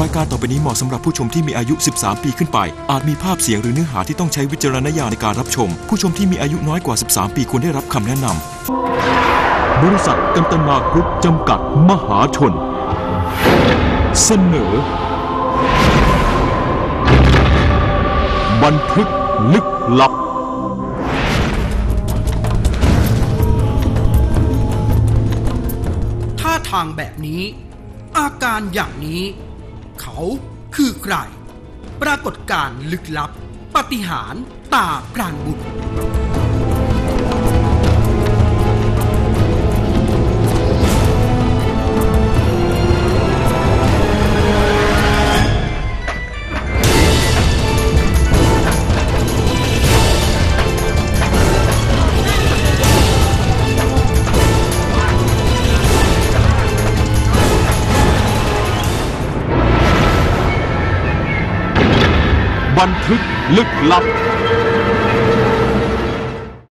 รายการต่อไปนี้เหมาะสำหรับผู้ชมที่มีอายุ 13 ปีขึ้นไป อาจมีภาพเสียงหรือเนื้อหาที่ต้องใช้วิจารณญาณในการรับชม ผู้ชมที่มีอายุน้อยกว่า 13 ปีควรได้รับคำแนะนำ บริษัทกันตนากรุ๊ปจำกัดมหาชน เสนอ บันทึกลึกลับท่าทางแบบนี้ อาการอย่างนี้ เขาคือใคร ปรากฏการณ์ลึกลับปาฏิหารย์ตาพรานบุญ บันทึกลึกลับ